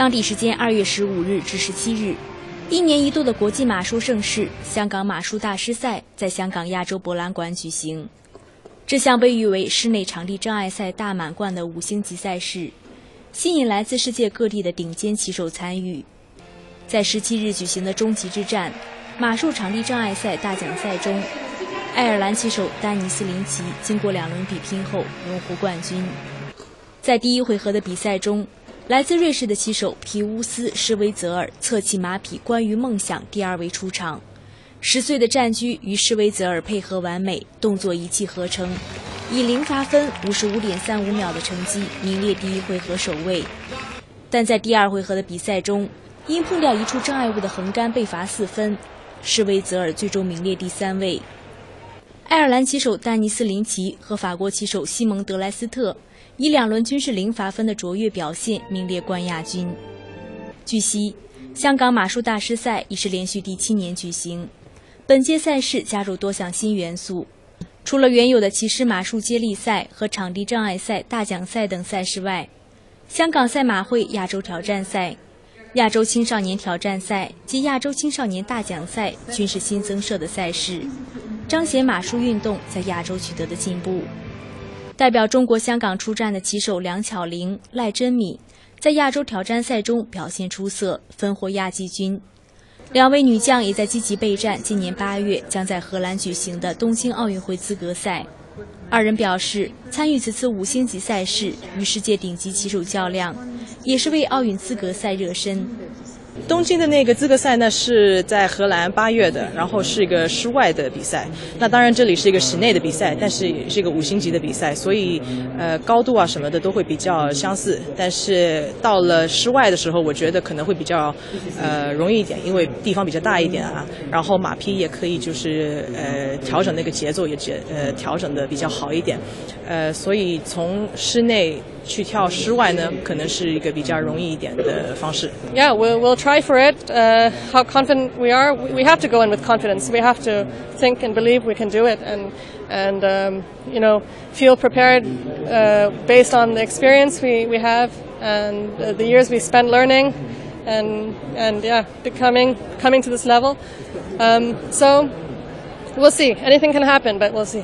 当地时间二月十五日至十七日，一年一度的国际马术盛事——香港马术大师赛在香港亚洲博览馆举行。这项被誉为室内场地障碍赛大满贯的五星级赛事，吸引来自世界各地的顶尖骑手参与。在十七日举行的终极之战——马术场地障碍赛大奖赛中，爱尔兰骑手丹尼斯·林奇经过两轮比拼后荣获冠军。在第一回合的比赛中，来自瑞士的骑手皮乌斯·施维泽尔侧骑马匹关于梦想第二位出场，十岁的战驹与施维泽尔配合完美，动作一气呵成，以零罚分五十五点三五秒的成绩名列第一回合首位。但在第二回合的比赛中，因碰掉一处障碍物的横杆被罚四分，施维泽尔最终名列第三位。爱尔兰骑手丹尼斯·林奇和法国骑手西蒙·德莱斯特。以两轮均是零罚分的卓越表现，名列冠亚军。据悉，香港马术大师赛已是连续第七年举行。本届赛事加入多项新元素，除了原有的骑师马术接力赛和场地障碍赛大奖赛等赛事外，香港赛马会亚洲挑战赛、亚洲青少年挑战赛及亚洲青少年大奖赛均是新增设的赛事，彰显马术运动在亚洲取得的进步。代表中国香港出战的骑手梁巧玲、赖珍敏，在亚洲挑战赛中表现出色，分获亚季军。两位女将也在积极备战今年八月将在荷兰举行的东京奥运会资格赛。二人表示，参与此次五星级赛事，与世界顶级骑手较量，也是为奥运资格赛热身。东京的那个资格赛呢，是在荷兰八月的，然后是一个室外的比赛。那当然这里是一个室内的比赛，但是也是一个五星级的比赛，所以呃高度啊什么的都会比较相似。但是到了室外的时候，我觉得可能会比较呃容易一点，因为地方比较大一点啊，然后马匹也可以就是呃调整那个节奏也节呃调整的比较好一点。呃，所以从室内。去跳室外呢，可能是一个比较容易一点的方式。Yeah, we'll we'll try for it. Uh, how confident we are, we have to go in with confidence. We have to think and believe we can do it, and and um, you know feel prepared uh, based on the experience we, we have and uh, the years we spent learning, and and yeah, becoming coming to this level. Um, so we'll see. Anything can happen, but we'll see.